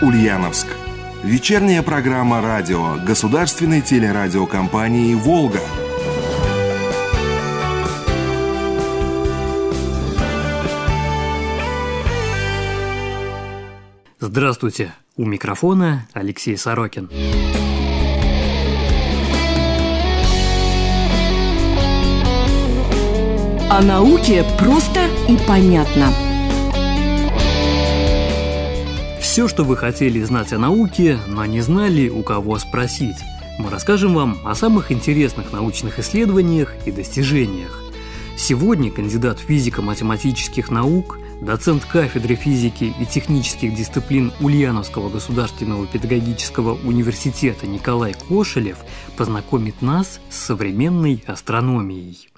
Ульяновск. Вечерняя программа радио государственной телерадиокомпании «Волга». Здравствуйте! У микрофона Алексей Сорокин. О науке просто и понятно. Все, что вы хотели знать о науке, но не знали, у кого спросить. Мы расскажем вам о самых интересных научных исследованиях и достижениях. Сегодня кандидат физико-математических наук, доцент кафедры физики и технических дисциплин Ульяновского государственного педагогического университета Николай Кошелев познакомит нас с современной астрономией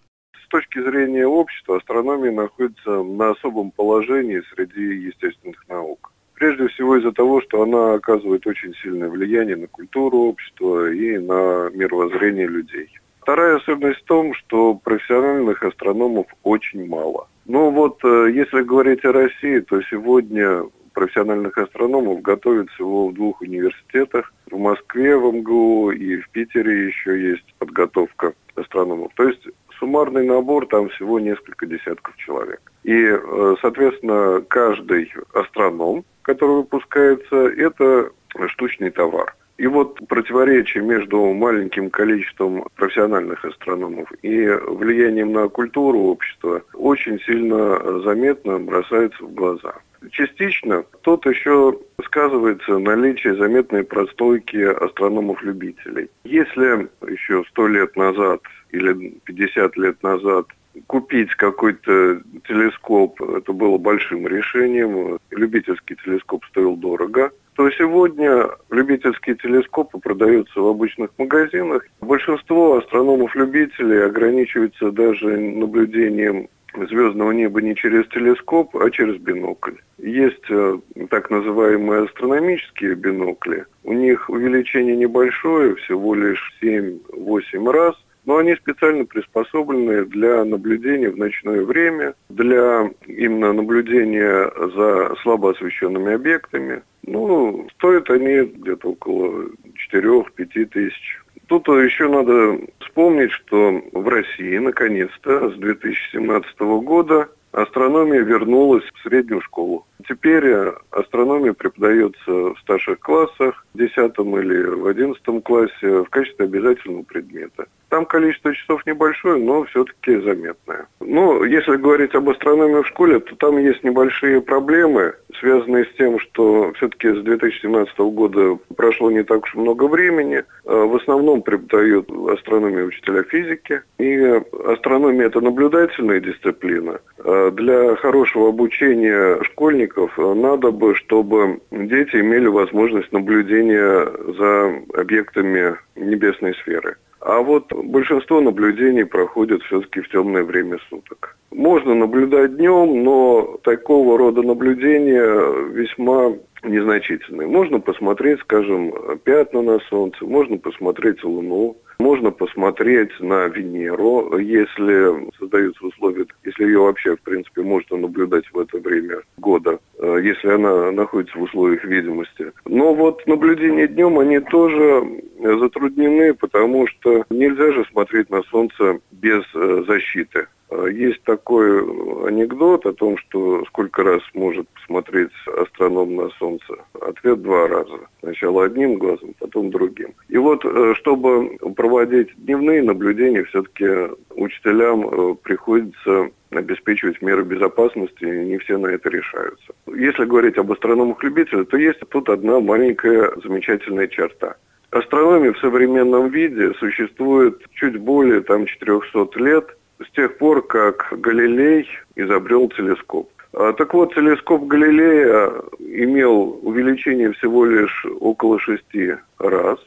точки зрения общества астрономия находится на особом положении среди естественных наук. Прежде всего из-за того, что она оказывает очень сильное влияние на культуру общества и на мировоззрение людей. Вторая особенность в том, что профессиональных астрономов очень мало. Ну вот, э, если говорить о России, то сегодня профессиональных астрономов готовят всего в двух университетах. В Москве, в МГУ и в Питере еще есть подготовка астрономов. То есть суммарный набор там всего несколько десятков человек. И, э, соответственно, каждый астроном, который выпускается, это штучный товар. И вот противоречие между маленьким количеством профессиональных астрономов и влиянием на культуру общества очень сильно заметно бросается в глаза. Частично тут еще сказывается наличие заметной простойки астрономов-любителей. Если еще сто лет назад или 50 лет назад купить какой-то телескоп, это было большим решением. Любительский телескоп стоил дорого. То сегодня любительские телескопы продаются в обычных магазинах. Большинство астрономов-любителей ограничиваются даже наблюдением звездного неба не через телескоп, а через бинокль. Есть э, так называемые астрономические бинокли. У них увеличение небольшое, всего лишь 7-8 раз – но они специально приспособлены для наблюдения в ночное время, для именно наблюдения за слабо освещенными объектами. Ну, стоят они где-то около 4-5 тысяч. Тут еще надо вспомнить, что в России наконец-то с 2017 года астрономия вернулась в среднюю школу. Теперь э, астрономия преподается в старших классах, в 10 или в 11 классе в качестве обязательного предмета. Там количество часов небольшое, но все-таки заметное. Ну, если говорить об астрономии в школе, то там есть небольшие проблемы, связанные с тем, что все-таки с 2017 года прошло не так уж много времени. А в основном преподают астрономию учителя физики. И астрономия – это наблюдательная дисциплина. А для хорошего обучения школьников надо бы, чтобы дети имели возможность наблюдения за объектами небесной сферы. А вот большинство наблюдений проходит все-таки в темное время суток. Можно наблюдать днем, но такого рода наблюдения весьма незначительные. Можно посмотреть, скажем, пятна на Солнце, можно посмотреть Луну, можно посмотреть на Венеру, если создаются условия, если ее вообще, в принципе, можно наблюдать в это время года, э, если она находится в условиях видимости. Но вот наблюдения днем, они тоже затруднены, потому что нельзя же смотреть на Солнце без э, защиты. Э, есть такой анекдот о том, что сколько раз может посмотреть астроном на Солнце. Ответ два раза. Сначала одним глазом, потом другим. И вот, чтобы проводить дневные наблюдения, все-таки учителям э, приходится обеспечивать меры безопасности, и не все на это решаются. Если говорить об астрономах-любителях, то есть тут одна маленькая замечательная черта. Астрономия в современном виде существует чуть более там, 400 лет – с тех пор, как Галилей изобрел телескоп. А, так вот, телескоп Галилея имел увеличение всего лишь около шести раз.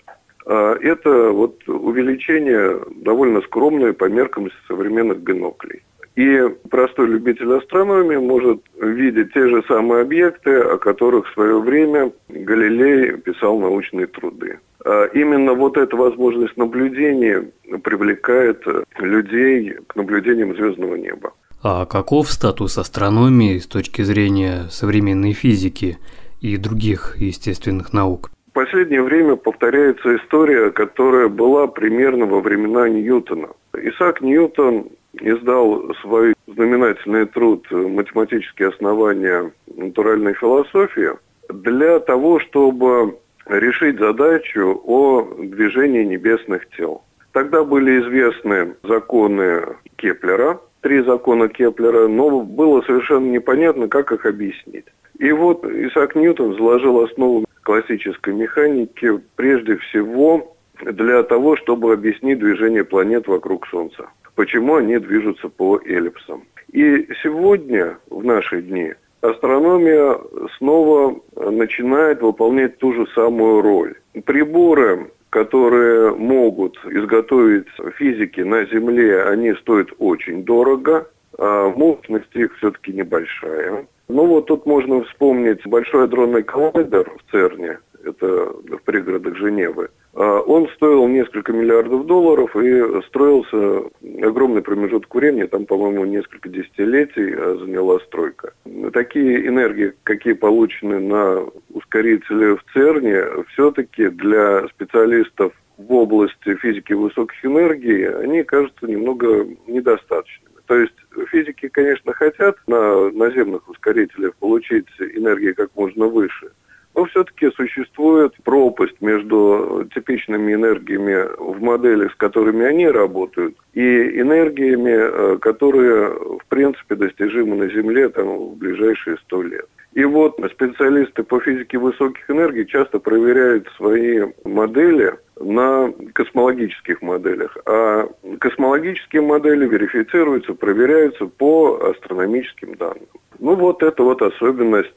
А, это вот увеличение довольно скромное по меркам современных биноклей. И простой любитель астрономии может видеть те же самые объекты, о которых в свое время Галилей писал научные труды. А именно вот эта возможность наблюдения привлекает людей к наблюдениям звездного неба. А каков статус астрономии с точки зрения современной физики? и других естественных наук? В последнее время повторяется история, которая была примерно во времена Ньютона. Исаак Ньютон издал свой знаменательный труд «Математические основания натуральной философии» для того, чтобы решить задачу о движении небесных тел. Тогда были известны законы Кеплера, три закона Кеплера, но было совершенно непонятно, как их объяснить. И вот Исаак Ньютон заложил основу классической механики прежде всего для того, чтобы объяснить движение планет вокруг Солнца. Почему они движутся по эллипсам. И сегодня, в наши дни, астрономия снова начинает выполнять ту же самую роль. Приборы, которые могут изготовить физики на Земле, они стоят очень дорого, а мощность их все-таки небольшая. Ну вот тут можно вспомнить большой адронный коллайдер в ЦЕРНе, это в пригородах Женевы. А он стоил несколько миллиардов долларов и строился огромный промежуток времени, там, по-моему, несколько десятилетий а заняла стройка. Такие энергии, какие получены на ускорителе в ЦЕРНе, все-таки для специалистов в области физики высоких энергий, они кажутся немного недостаточными. То есть физики, конечно, хотят на наземных ускорителях получить энергию как можно выше, но все-таки существует пропасть между типичными энергиями в моделях, с которыми они работают, и энергиями, э, которые, в принципе, достижимы на Земле там, в ближайшие сто лет. И вот специалисты по физике высоких энергий часто проверяют свои модели на космологических моделях. А космологические модели верифицируются, проверяются по астрономическим данным. Ну вот это вот особенность,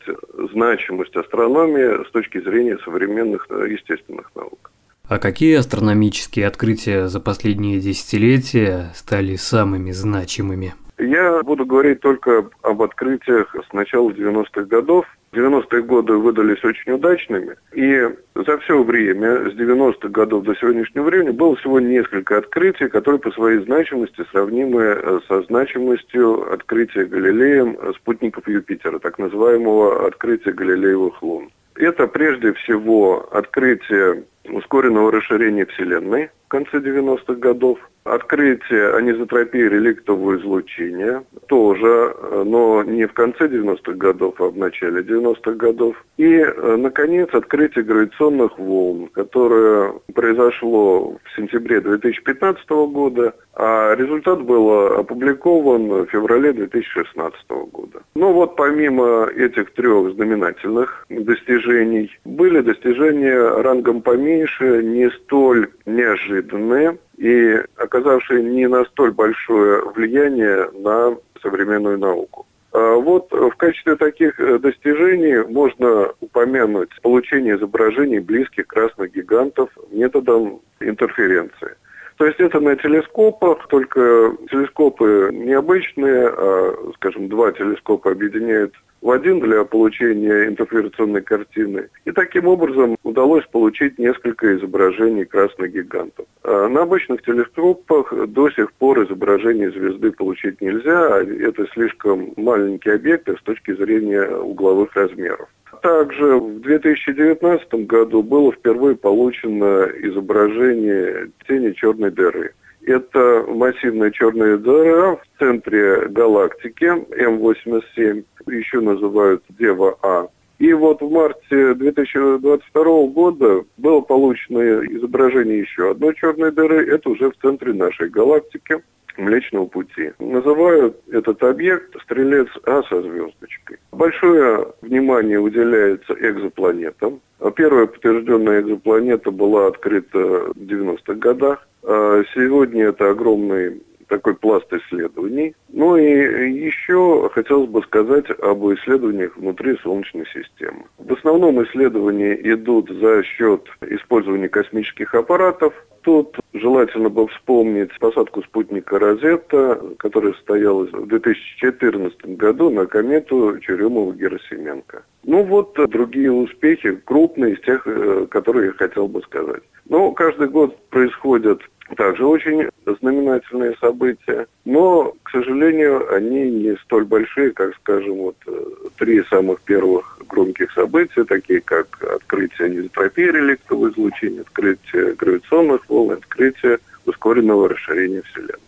значимость астрономии с точки зрения современных э, естественных наук. А какие астрономические открытия за последние десятилетия стали самыми значимыми? Я буду говорить только об открытиях с начала 90-х годов. 90-е годы выдались очень удачными, и за все время, с 90-х годов до сегодняшнего времени, было всего несколько открытий, которые по своей значимости сравнимы э, со значимостью открытия Галилеем спутников Юпитера, так называемого открытия Галилеевых лун. Это прежде всего открытие ускоренного расширения Вселенной в конце 90-х годов – Открытие анизотропии реликтового излучения тоже, но не в конце 90-х годов, а в начале 90-х годов. И, э, наконец, открытие гравитационных волн, которое произошло в сентябре 2015 года, а результат был опубликован в феврале 2016 года. Но вот помимо этих трех знаменательных достижений, были достижения рангом поменьше, не столь неожиданные, и оказавшие не на столь большое влияние на современную науку. А вот в качестве таких э, достижений можно упомянуть получение изображений близких красных гигантов методом интерференции. То есть это на телескопах, только телескопы необычные, а, скажем, два телескопа объединяют в один для получения интерферационной картины. И таким образом удалось получить несколько изображений красных гигантов. А на обычных телескопах до сих пор изображение звезды получить нельзя, а это слишком маленькие объекты с точки зрения угловых размеров. Также в 2019 году было впервые получено изображение тени черной дыры. Это массивная черная дыра в центре галактики М87, еще называют Дева-А. И вот в марте 2022 года было получено изображение еще одной черной дыры. Это уже в центре нашей галактики. Млечного Пути. Называют этот объект «Стрелец А» со звездочкой. Большое внимание уделяется экзопланетам. Первая подтвержденная экзопланета была открыта в 90-х годах. А сегодня это огромный такой пласт исследований. Ну и еще хотелось бы сказать об исследованиях внутри Солнечной системы. В основном исследования идут за счет использования космических аппаратов, Тут желательно бы вспомнить посадку спутника «Розетта», которая состоялась в 2014 году на комету Черемова-Герасименко. Ну вот другие успехи, крупные из тех, э, которые я хотел бы сказать. Но каждый год происходят также очень знаменательные события, но, к сожалению, они не столь большие, как, скажем, вот э, три самых первых громких события, такие как открытие анизотропии реликтового излучения, открытие гравитационных волн, открытие ускоренного расширения Вселенной.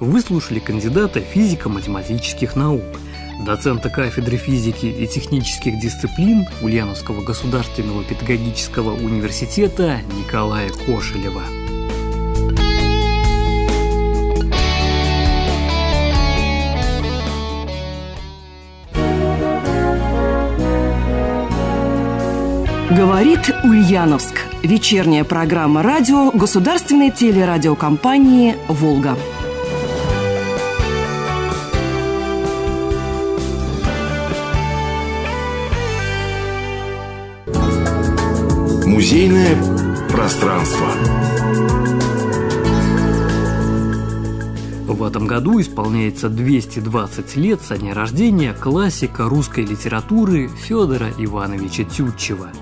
Вы слушали кандидата физико-математических наук, доцента кафедры физики и технических дисциплин Ульяновского государственного педагогического университета Николая Кошелева. Говорит Ульяновск. Вечерняя программа радио государственной телерадиокомпании «Волга». Музейное пространство. В этом году исполняется 220 лет со дня рождения классика русской литературы Федора Ивановича Тютчева –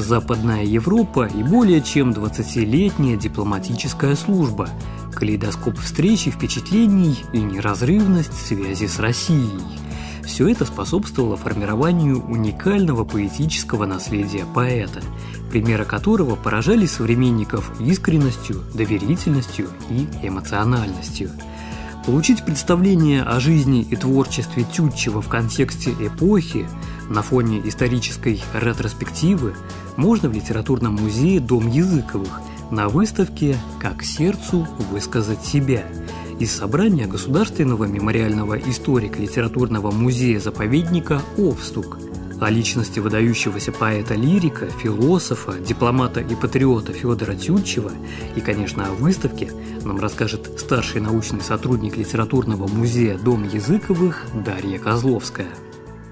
Западная Европа и более чем 20-летняя дипломатическая служба, калейдоскоп встреч и впечатлений и неразрывность связи с Россией. Все это способствовало формированию уникального поэтического наследия поэта, примеры которого поражали современников искренностью, доверительностью и эмоциональностью – Получить представление о жизни и творчестве Тютчева в контексте эпохи на фоне исторической ретроспективы можно в литературном музее «Дом Языковых» на выставке «Как сердцу высказать себя» из собрания Государственного мемориального историко-литературного музея-заповедника «Овстук», о личности выдающегося поэта-лирика, философа, дипломата и патриота Федора Тютчева и, конечно, о выставке нам расскажет старший научный сотрудник литературного музея «Дом Языковых» Дарья Козловская.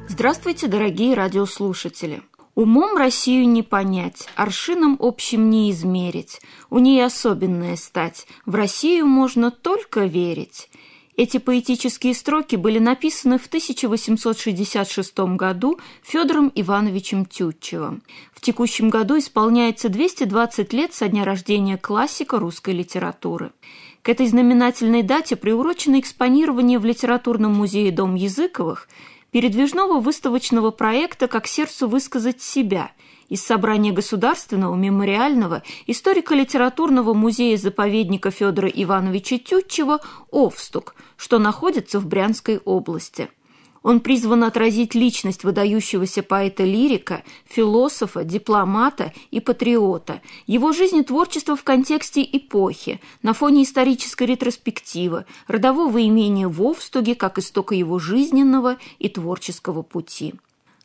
Здравствуйте, дорогие радиослушатели! Умом Россию не понять, аршином общим не измерить, у ней особенная стать, в Россию можно только верить. Эти поэтические строки были написаны в 1866 году Федором Ивановичем Тютчевым. В текущем году исполняется 220 лет со дня рождения классика русской литературы. К этой знаменательной дате приурочено экспонирование в Литературном музее Дом Языковых передвижного выставочного проекта «Как сердцу высказать себя», из собрания Государственного мемориального историко-литературного музея-заповедника Федора Ивановича Тютчева «Овстук», что находится в Брянской области. Он призван отразить личность выдающегося поэта-лирика, философа, дипломата и патриота, его жизнь и творчество в контексте эпохи, на фоне исторической ретроспективы, родового имения в Овстуге как истока его жизненного и творческого пути.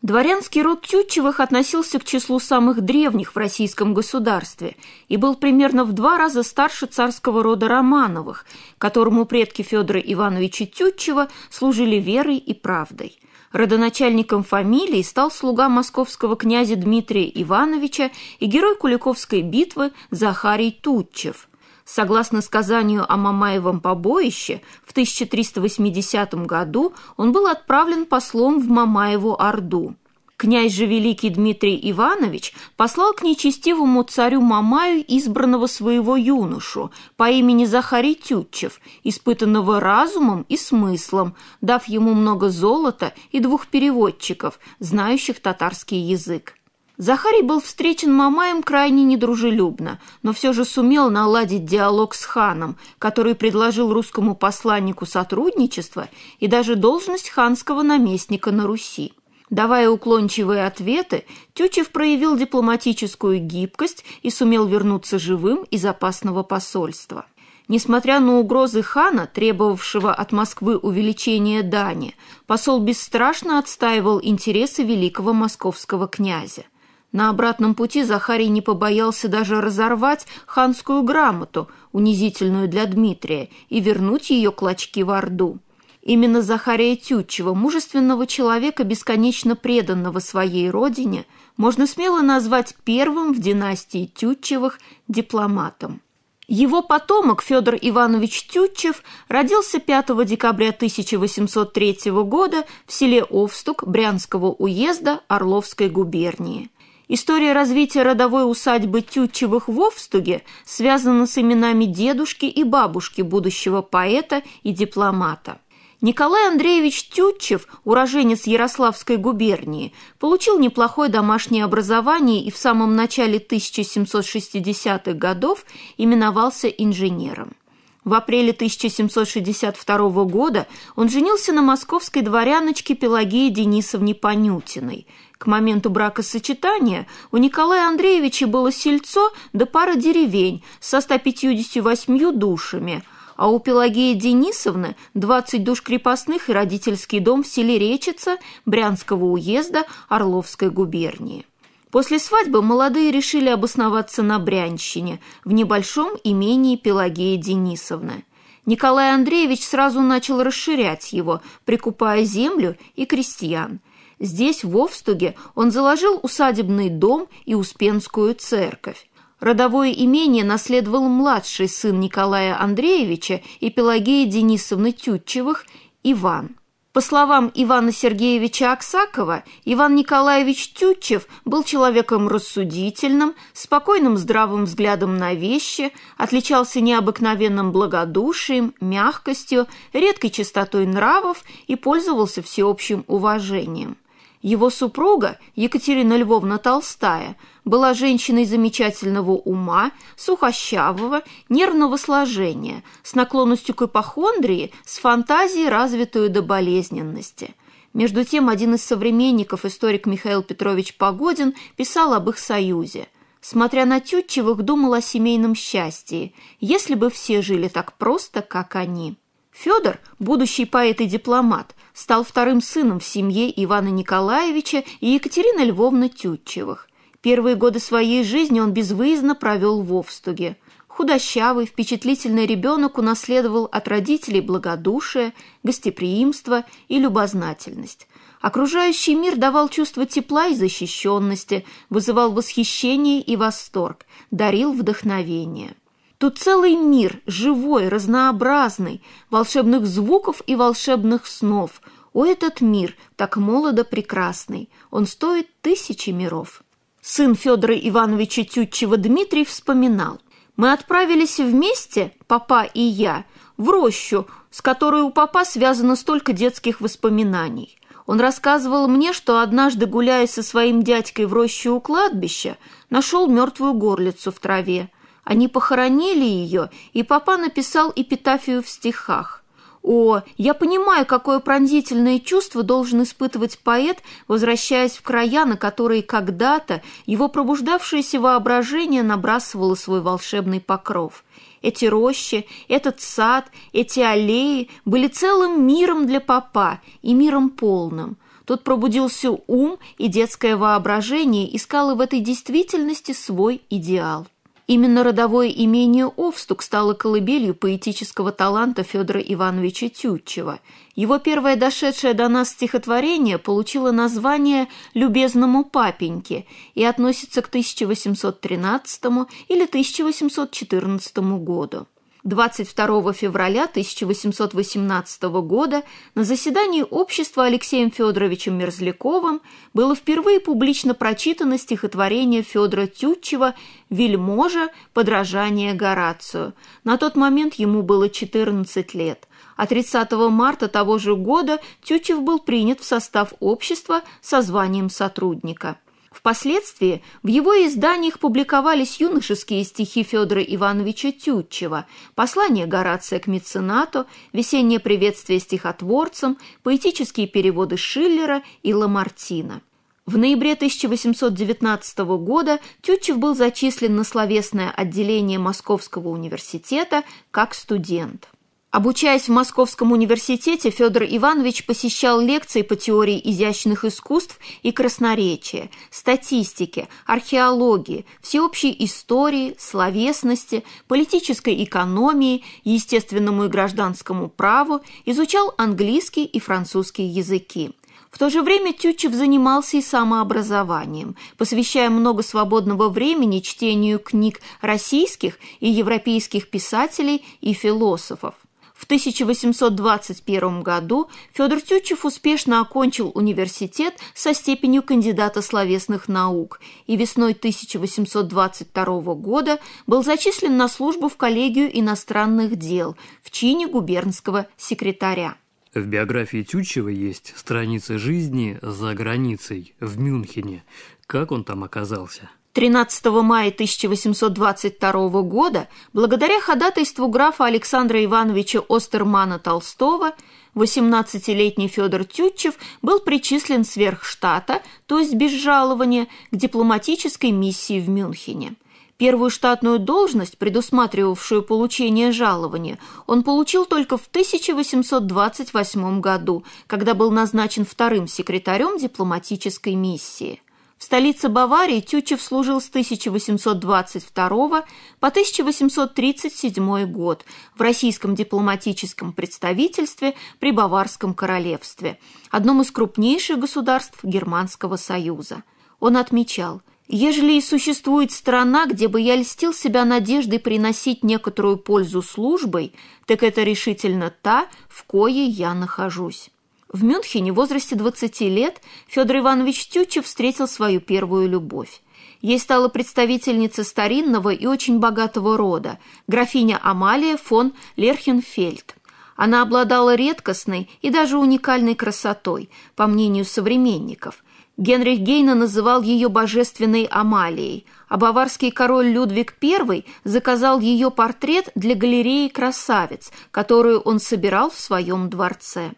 Дворянский род Тютчевых относился к числу самых древних в российском государстве и был примерно в два раза старше царского рода Романовых, которому предки Федора Ивановича Тютчева служили верой и правдой. Родоначальником фамилии стал слуга московского князя Дмитрия Ивановича и герой Куликовской битвы Захарий Тутчев – Согласно сказанию о Мамаевом побоище, в 1380 году он был отправлен послом в Мамаеву Орду. Князь же Великий Дмитрий Иванович послал к нечестивому царю Мамаю избранного своего юношу по имени Захарий Тютчев, испытанного разумом и смыслом, дав ему много золота и двух переводчиков, знающих татарский язык. Захарий был встречен Мамаем крайне недружелюбно, но все же сумел наладить диалог с ханом, который предложил русскому посланнику сотрудничество и даже должность ханского наместника на Руси. Давая уклончивые ответы, Тютчев проявил дипломатическую гибкость и сумел вернуться живым из опасного посольства. Несмотря на угрозы хана, требовавшего от Москвы увеличения дани, посол бесстрашно отстаивал интересы великого московского князя. На обратном пути Захарий не побоялся даже разорвать ханскую грамоту, унизительную для Дмитрия, и вернуть ее клочки в Орду. Именно Захария Тютчева, мужественного человека, бесконечно преданного своей родине, можно смело назвать первым в династии Тютчевых дипломатом. Его потомок Федор Иванович Тютчев родился 5 декабря 1803 года в селе Овстук Брянского уезда Орловской губернии. История развития родовой усадьбы Тютчевых в Овстуге связана с именами дедушки и бабушки будущего поэта и дипломата. Николай Андреевич Тютчев, уроженец Ярославской губернии, получил неплохое домашнее образование и в самом начале 1760-х годов именовался инженером. В апреле 1762 года он женился на московской дворяночке Пелагее Денисовне Понютиной. К моменту бракосочетания у Николая Андреевича было сельцо до пара деревень со 158 душами – а у Пелагеи Денисовны 20 душ крепостных и родительский дом в селе Речица Брянского уезда Орловской губернии. После свадьбы молодые решили обосноваться на Брянщине, в небольшом имении Пелагеи Денисовны. Николай Андреевич сразу начал расширять его, прикупая землю и крестьян. Здесь, в Овстуге, он заложил усадебный дом и Успенскую церковь. Родовое имение наследовал младший сын Николая Андреевича и Пелагеи Денисовны Тютчевых Иван. По словам Ивана Сергеевича Аксакова, Иван Николаевич Тютчев был человеком рассудительным, спокойным здравым взглядом на вещи, отличался необыкновенным благодушием, мягкостью, редкой чистотой нравов и пользовался всеобщим уважением. Его супруга, Екатерина Львовна Толстая, была женщиной замечательного ума, сухощавого, нервного сложения, с наклонностью к ипохондрии, с фантазией, развитую до болезненности. Между тем, один из современников, историк Михаил Петрович Погодин, писал об их союзе. Смотря на Тютчевых, думал о семейном счастье, если бы все жили так просто, как они. Федор, будущий поэт и дипломат, стал вторым сыном в семье Ивана Николаевича и Екатерины Львовны Тютчевых. Первые годы своей жизни он безвыездно провел в Овстуге. Худощавый, впечатлительный ребенок унаследовал от родителей благодушие, гостеприимство и любознательность. Окружающий мир давал чувство тепла и защищенности, вызывал восхищение и восторг, дарил вдохновение. Тут целый мир, живой, разнообразный, волшебных звуков и волшебных снов. О, этот мир, так молодо прекрасный, он стоит тысячи миров. Сын Федора Ивановича Тютчева Дмитрий вспоминал. Мы отправились вместе, папа и я, в рощу, с которой у папа связано столько детских воспоминаний. Он рассказывал мне, что однажды, гуляя со своим дядькой в роще у кладбища, нашел мертвую горлицу в траве – они похоронили ее, и папа написал эпитафию в стихах. О, я понимаю, какое пронзительное чувство должен испытывать поэт, возвращаясь в края, на которые когда-то его пробуждавшееся воображение набрасывало свой волшебный покров. Эти рощи, этот сад, эти аллеи были целым миром для папа и миром полным. Тут пробудился ум, и детское воображение искало в этой действительности свой идеал. Именно родовое имение Овстук стало колыбелью поэтического таланта Федора Ивановича Тютчева. Его первое дошедшее до нас стихотворение получило название «Любезному папеньке» и относится к 1813 или 1814 году. 22 февраля 1818 года на заседании общества Алексеем Федоровичем Мерзляковым было впервые публично прочитано стихотворение Федора Тютчева «Вельможа. Подражание Горацию». На тот момент ему было 14 лет. А 30 марта того же года Тютчев был принят в состав общества со званием сотрудника. Впоследствии в его изданиях публиковались юношеские стихи Федора Ивановича Тютчева, послание Горация к меценату, весеннее приветствие стихотворцам, поэтические переводы Шиллера и Ламартина. В ноябре 1819 года Тютчев был зачислен на словесное отделение Московского университета как студент. Обучаясь в Московском университете, Федор Иванович посещал лекции по теории изящных искусств и красноречия, статистике, археологии, всеобщей истории, словесности, политической экономии, естественному и гражданскому праву, изучал английский и французский языки. В то же время Тютчев занимался и самообразованием, посвящая много свободного времени чтению книг российских и европейских писателей и философов. В 1821 году Федор Тютчев успешно окончил университет со степенью кандидата словесных наук и весной 1822 года был зачислен на службу в коллегию иностранных дел в чине губернского секретаря. В биографии Тютчева есть страницы жизни за границей, в Мюнхене. Как он там оказался? 13 мая 1822 года, благодаря ходатайству графа Александра Ивановича Остермана Толстого, 18-летний Федор Тютчев был причислен сверх штата, то есть без жалования, к дипломатической миссии в Мюнхене. Первую штатную должность, предусматривавшую получение жалования, он получил только в 1828 году, когда был назначен вторым секретарем дипломатической миссии. В столице Баварии Тютчев служил с 1822 по 1837 год в российском дипломатическом представительстве при Баварском королевстве, одном из крупнейших государств Германского союза. Он отмечал, «Ежели и существует страна, где бы я льстил себя надеждой приносить некоторую пользу службой, так это решительно та, в коей я нахожусь». В Мюнхене в возрасте 20 лет Федор Иванович Тютчев встретил свою первую любовь. Ей стала представительница старинного и очень богатого рода, графиня Амалия фон Лерхенфельд. Она обладала редкостной и даже уникальной красотой, по мнению современников. Генрих Гейна называл ее божественной Амалией, а баварский король Людвиг I заказал ее портрет для галереи красавиц, которую он собирал в своем дворце.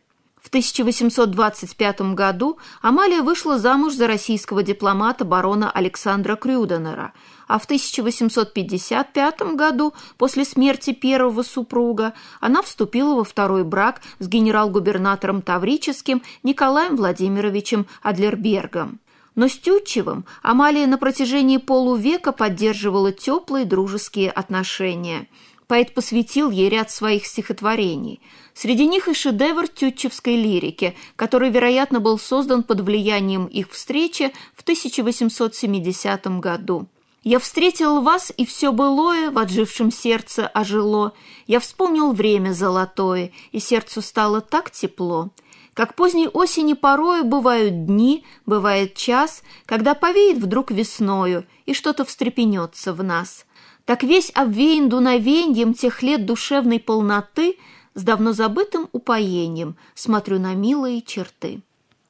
В 1825 году Амалия вышла замуж за российского дипломата барона Александра Крюденера, а в 1855 году, после смерти первого супруга, она вступила во второй брак с генерал-губернатором Таврическим Николаем Владимировичем Адлербергом. Но с Тютчевым Амалия на протяжении полувека поддерживала теплые дружеские отношения – Поэт посвятил ей ряд своих стихотворений. Среди них и шедевр тютчевской лирики, который, вероятно, был создан под влиянием их встречи в 1870 году. «Я встретил вас, и все былое в отжившем сердце ожило. Я вспомнил время золотое, и сердцу стало так тепло. Как поздней осени порою бывают дни, бывает час, когда повеет вдруг весною, и что-то встрепенется в нас» так весь обвеян дуновеньем тех лет душевной полноты с давно забытым упоением смотрю на милые черты.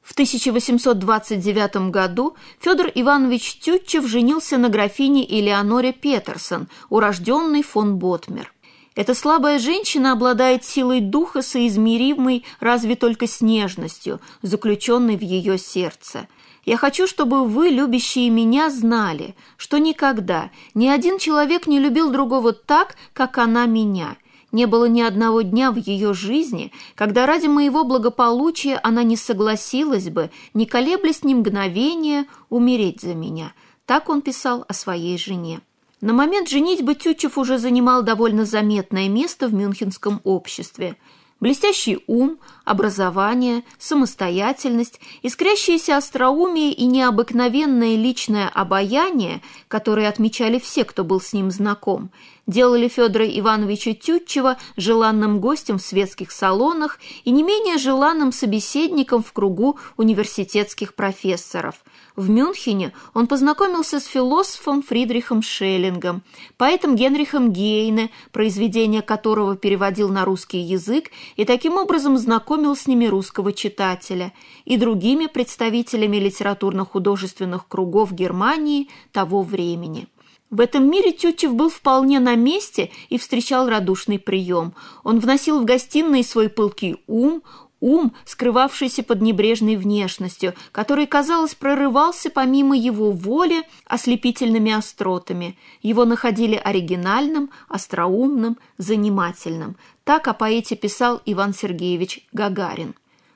В 1829 году Федор Иванович Тютчев женился на графине Элеоноре Петерсон, урожденной фон Ботмер. Эта слабая женщина обладает силой духа, соизмеримой разве только с нежностью, заключенной в ее сердце – я хочу, чтобы вы, любящие меня, знали, что никогда ни один человек не любил другого так, как она меня. Не было ни одного дня в ее жизни, когда ради моего благополучия она не согласилась бы, не колеблясь ни мгновения, умереть за меня. Так он писал о своей жене. На момент женитьбы Тютчев уже занимал довольно заметное место в мюнхенском обществе – Блестящий ум, образование, самостоятельность, искрящееся остроумие и необыкновенное личное обаяние, которые отмечали все, кто был с ним знаком, делали Федора Ивановича Тютчева желанным гостем в светских салонах и не менее желанным собеседником в кругу университетских профессоров – в Мюнхене он познакомился с философом Фридрихом Шеллингом, поэтом Генрихом Гейне, произведение которого переводил на русский язык и таким образом знакомил с ними русского читателя, и другими представителями литературно-художественных кругов Германии того времени. В этом мире Тютчев был вполне на месте и встречал радушный прием. Он вносил в гостиные свой пылкий ум, ум, скрывавшийся под небрежной внешностью, который, казалось, прорывался помимо его воли ослепительными остротами. Его находили оригинальным, остроумным, занимательным. Так о поэте писал Иван Сергеевич Гагарин.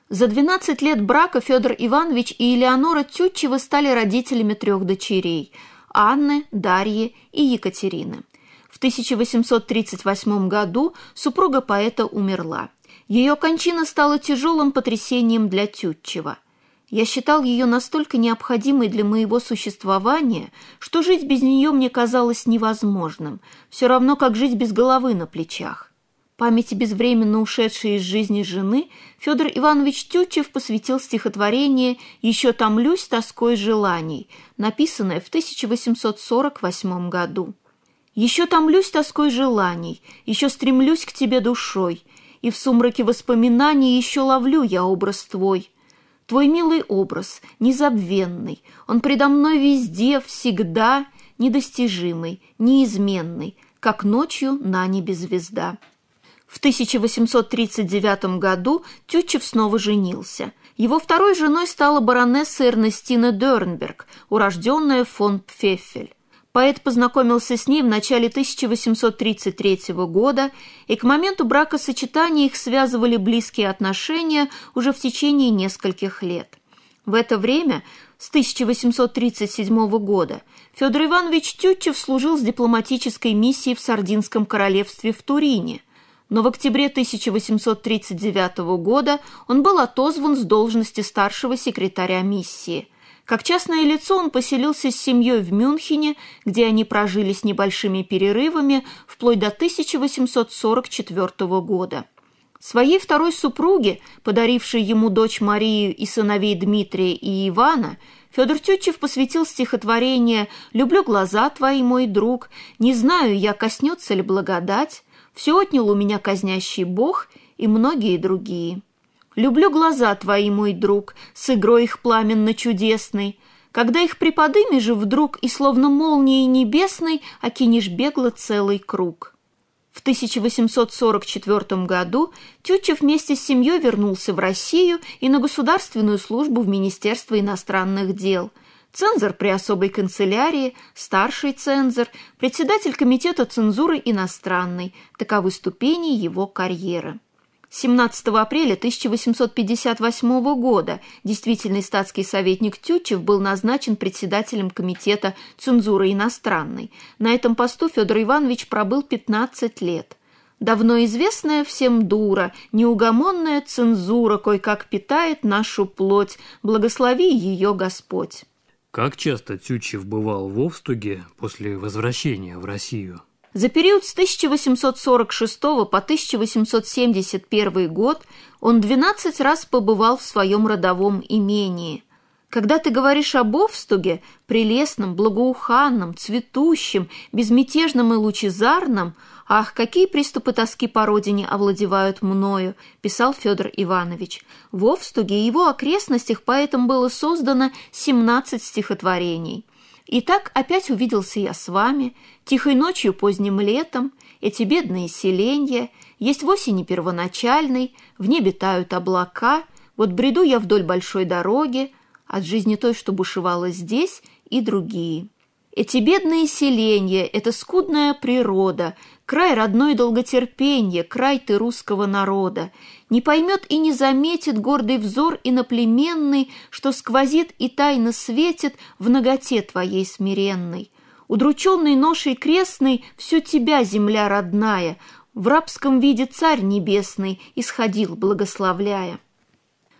За 12 лет брака Федор Иванович и Элеонора Тютчева стали родителями трех дочерей – Анны, Дарьи и Екатерины. В 1838 году супруга поэта умерла. Ее кончина стала тяжелым потрясением для Тютчева. Я считал ее настолько необходимой для моего существования, что жить без нее мне казалось невозможным, все равно как жить без головы на плечах. Памяти безвременно ушедшей из жизни жены Федор Иванович Тютчев посвятил стихотворение «Еще томлюсь тоской желаний», написанное в 1848 году. «Еще томлюсь тоской желаний, еще стремлюсь к тебе душой, и в сумраке воспоминаний еще ловлю я образ твой». Твой милый образ, незабвенный, Он предо мной везде, всегда, Недостижимый, неизменный, Как ночью на небе звезда. В 1839 году Тютчев снова женился. Его второй женой стала баронесса Эрнестина Дернберг, урожденная фон Пфеффель. Поэт познакомился с ней в начале 1833 года, и к моменту бракосочетания их связывали близкие отношения уже в течение нескольких лет. В это время, с 1837 года, Федор Иванович Тютчев служил с дипломатической миссией в Сардинском королевстве в Турине, но в октябре 1839 года он был отозван с должности старшего секретаря миссии – как частное лицо он поселился с семьей в Мюнхене, где они прожили с небольшими перерывами вплоть до 1844 года. Своей второй супруге, подарившей ему дочь Марию и сыновей Дмитрия и Ивана, Федор Тютчев посвятил стихотворение «Люблю глаза твои, мой друг, не знаю я, коснется ли благодать, все отнял у меня казнящий Бог» и многие другие. Люблю глаза твои, мой друг, с игрой их пламенно-чудесной, когда их приподымешь вдруг и словно молнией небесной окинешь бегло целый круг. В 1844 году Тютчев вместе с семьей вернулся в Россию и на государственную службу в Министерство иностранных дел. Цензор при особой канцелярии, старший цензор, председатель комитета цензуры иностранной – таковы ступени его карьеры. 17 апреля 1858 года действительный статский советник Тютчев был назначен председателем комитета цензуры иностранной. На этом посту Федор Иванович пробыл 15 лет. Давно известная всем дура, неугомонная цензура кое-как питает нашу плоть, благослови ее Господь. Как часто Тютчев бывал в Овстуге после возвращения в Россию? За период с 1846 по 1871 год он 12 раз побывал в своем родовом имении. Когда ты говоришь об Овстуге, прелестном, благоуханном, цветущем, безмятежном и лучезарном, «Ах, какие приступы тоски по родине овладевают мною», – писал Федор Иванович. В Овстуге и его окрестностях поэтому было создано 17 стихотворений – Итак, опять увиделся я с вами, тихой ночью поздним летом, эти бедные селенья, есть в осени первоначальной, в небе тают облака, вот бреду я вдоль большой дороги, от жизни той, что бушевала здесь, и другие. Эти бедные селенья, эта скудная природа, край родной долготерпенья, край ты русского народа, не поймет и не заметит гордый взор иноплеменный, что сквозит и тайно светит в ноготе твоей смиренной. Удрученный ношей крестной всю тебя, земля родная, в рабском виде царь небесный исходил, благословляя.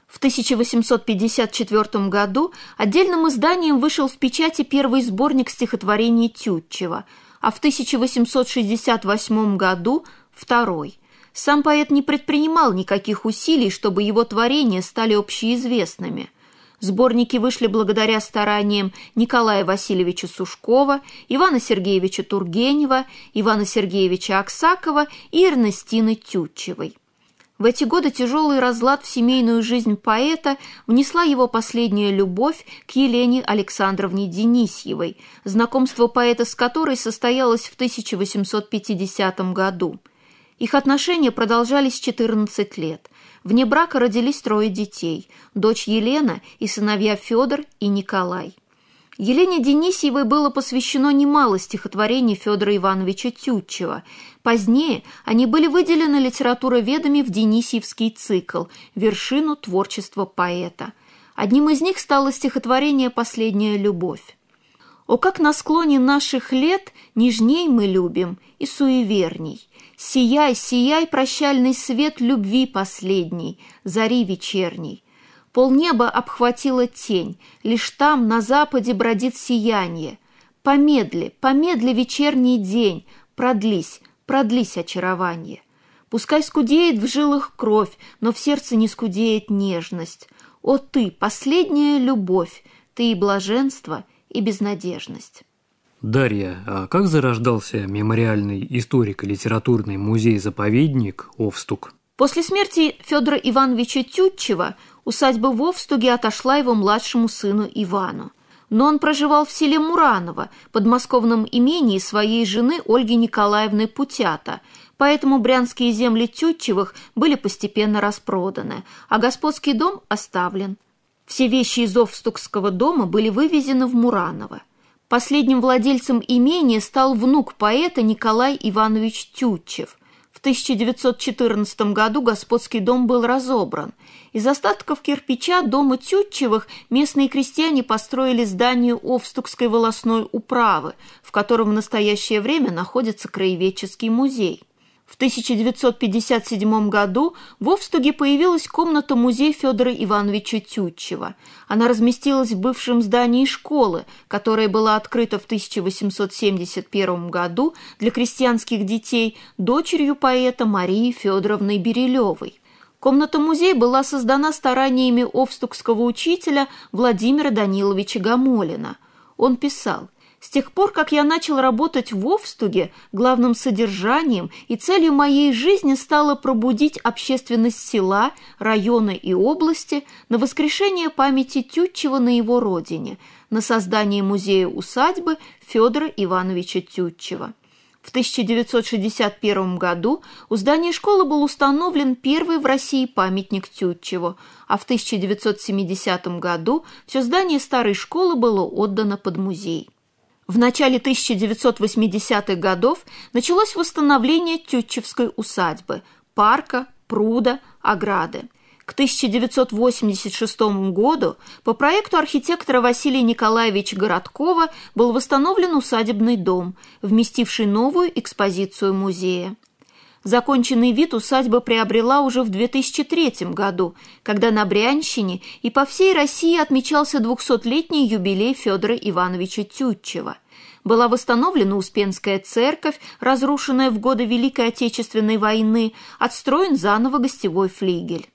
В 1854 году отдельным изданием вышел в печати первый сборник стихотворений Тютчева, а в 1868 году – второй. Сам поэт не предпринимал никаких усилий, чтобы его творения стали общеизвестными. Сборники вышли благодаря стараниям Николая Васильевича Сушкова, Ивана Сергеевича Тургенева, Ивана Сергеевича Аксакова и Эрнестины Тютчевой. В эти годы тяжелый разлад в семейную жизнь поэта внесла его последняя любовь к Елене Александровне Денисьевой, знакомство поэта с которой состоялось в 1850 году. Их отношения продолжались 14 лет. Вне брака родились трое детей – дочь Елена и сыновья Федор и Николай. Елене Денисьевой было посвящено немало стихотворений Федора Ивановича Тютчева. Позднее они были выделены литературоведами в Денисьевский цикл «Вершину творчества поэта». Одним из них стало стихотворение «Последняя любовь». «О, как на склоне наших лет нежней мы любим и суеверней! Сияй, сияй, прощальный свет любви последней, зари вечерней!» Полнеба обхватила тень, лишь там на западе бродит сияние. Помедли, помедли вечерний день, продлись, продлись очарование. Пускай скудеет в жилах кровь, но в сердце не скудеет нежность. О ты, последняя любовь, ты и блаженство, и безнадежность. Дарья, а как зарождался мемориальный историко-литературный музей-заповедник «Овстук»? После смерти Федора Ивановича Тютчева усадьба в Овстуге отошла его младшему сыну Ивану. Но он проживал в селе Мураново, подмосковном имении своей жены Ольги Николаевны Путята, поэтому брянские земли Тютчевых были постепенно распроданы, а господский дом оставлен. Все вещи из Овстукского дома были вывезены в Мураново. Последним владельцем имения стал внук поэта Николай Иванович Тютчев. В 1914 году господский дом был разобран. Из остатков кирпича дома Тютчевых местные крестьяне построили здание Овстукской волосной управы, в котором в настоящее время находится краеведческий музей. В 1957 году в Овстуге появилась комната-музей Федора Ивановича Тютчева. Она разместилась в бывшем здании школы, которая была открыта в 1871 году для крестьянских детей дочерью поэта Марии Федоровны Берилевой. Комната-музей была создана стараниями овстукского учителя Владимира Даниловича Гамолина. Он писал – с тех пор, как я начал работать в Овстуге, главным содержанием и целью моей жизни стало пробудить общественность села, района и области на воскрешение памяти Тютчева на его родине, на создание музея-усадьбы Федора Ивановича Тютчева. В 1961 году у здания школы был установлен первый в России памятник Тютчеву, а в 1970 году все здание старой школы было отдано под музей. В начале 1980-х годов началось восстановление Тютчевской усадьбы, парка, пруда, ограды. К 1986 году по проекту архитектора Василия Николаевича Городкова был восстановлен усадебный дом, вместивший новую экспозицию музея. Законченный вид усадьба приобрела уже в 2003 году, когда на Брянщине и по всей России отмечался 200-летний юбилей Федора Ивановича Тютчева. Была восстановлена Успенская церковь, разрушенная в годы Великой Отечественной войны, отстроен заново гостевой флигель.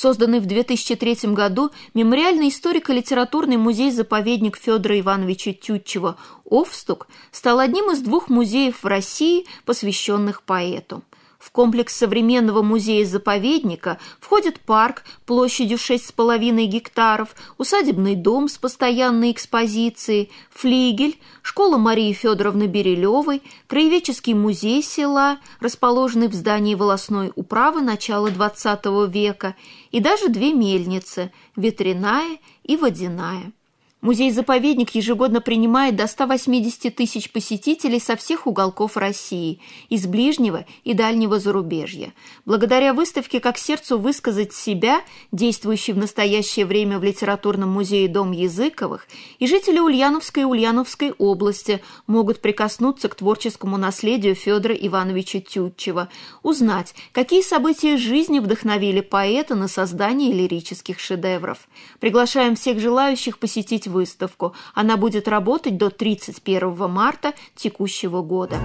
Созданный в 2003 году мемориальный историко-литературный музей-заповедник Федора Ивановича Тютчева «Овстук» стал одним из двух музеев в России, посвященных поэту. В комплекс современного музея-заповедника входит парк площадью 6,5 гектаров, усадебный дом с постоянной экспозицией, флигель, школа Марии Федоровны Берилевой, краеведческий музей села, расположенный в здании волосной управы начала XX века, и даже две мельницы – ветряная и водяная. Музей-заповедник ежегодно принимает до 180 тысяч посетителей со всех уголков России, из ближнего и дальнего зарубежья. Благодаря выставке «Как сердцу высказать себя», действующей в настоящее время в Литературном музее Дом Языковых, и жители Ульяновской и Ульяновской области могут прикоснуться к творческому наследию Федора Ивановича Тютчева, узнать, какие события жизни вдохновили поэта на создание лирических шедевров. Приглашаем всех желающих посетить выставку. Она будет работать до 31 марта текущего года.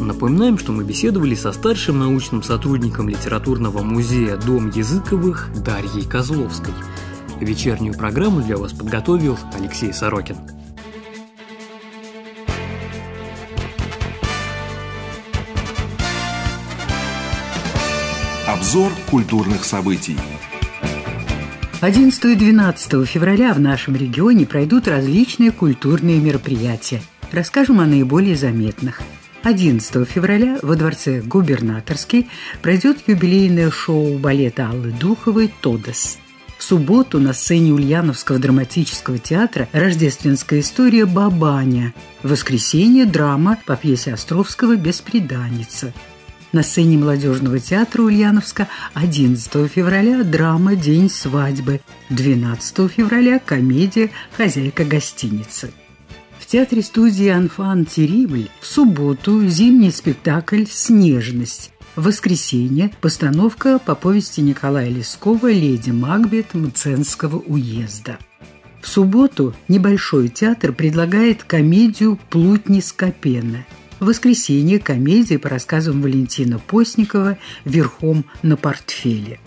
Напоминаем, что мы беседовали со старшим научным сотрудником литературного музея «Дом Языковых» Дарьей Козловской. Вечернюю программу для вас подготовил Алексей Сорокин. Обзор культурных событий. 11 и 12 февраля в нашем регионе пройдут различные культурные мероприятия. Расскажем о наиболее заметных. 11 февраля во дворце Губернаторский пройдет юбилейное шоу балета Аллы Духовой «Тодос». В субботу на сцене Ульяновского драматического театра рождественская история «Бабаня». В воскресенье драма по пьесе Островского «Беспреданница». На сцене молодежного театра Ульяновска 11 февраля драма «День свадьбы», 12 февраля комедия «Хозяйка гостиницы». В театре студии «Анфан Терибль» в субботу зимний спектакль «Снежность». В воскресенье постановка по повести Николая Лескова «Леди Макбет Мценского уезда». В субботу небольшой театр предлагает комедию «Плутни Скопена». В воскресенье комедия по рассказам Валентина Постникова «Верхом на портфеле».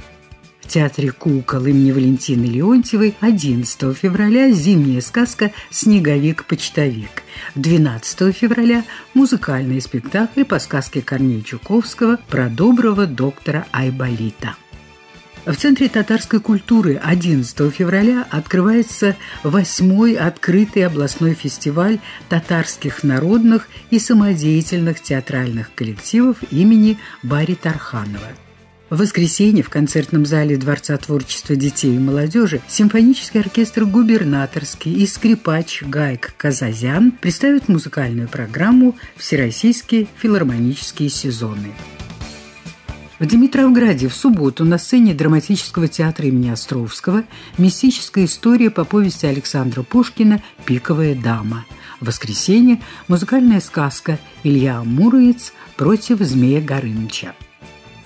В Театре кукол имени Валентины Леонтьевой 11 февраля зимняя сказка «Снеговик-почтовик». 12 февраля музыкальный спектакль по сказке Корнея Чуковского про доброго доктора Айболита. В Центре татарской культуры 11 февраля открывается восьмой открытый областной фестиваль татарских народных и самодеятельных театральных коллективов имени Бари Тарханова – в воскресенье в концертном зале Дворца творчества детей и молодежи симфонический оркестр «Губернаторский» и скрипач Гайк Казазян представят музыкальную программу «Всероссийские филармонические сезоны». В Димитровграде в субботу на сцене драматического театра имени Островского мистическая история по повести Александра Пушкина «Пиковая дама». В воскресенье музыкальная сказка «Илья Муровец против Змея Горыныча».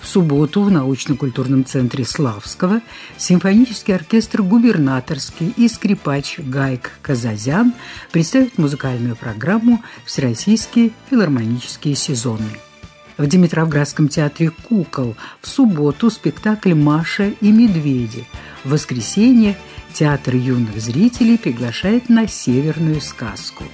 В субботу в научно-культурном центре Славского симфонический оркестр «Губернаторский» и скрипач Гайк Казазян представят музыкальную программу «Всероссийские филармонические сезоны». В Димитровградском театре «Кукол» в субботу спектакль «Маша и медведи». В воскресенье театр юных зрителей приглашает на «Северную сказку».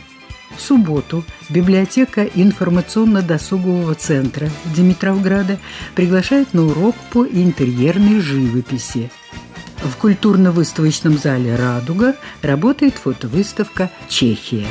В субботу библиотека информационно-досугового центра Димитровграда приглашает на урок по интерьерной живописи. В культурно-выставочном зале «Радуга» работает фотовыставка «Чехия».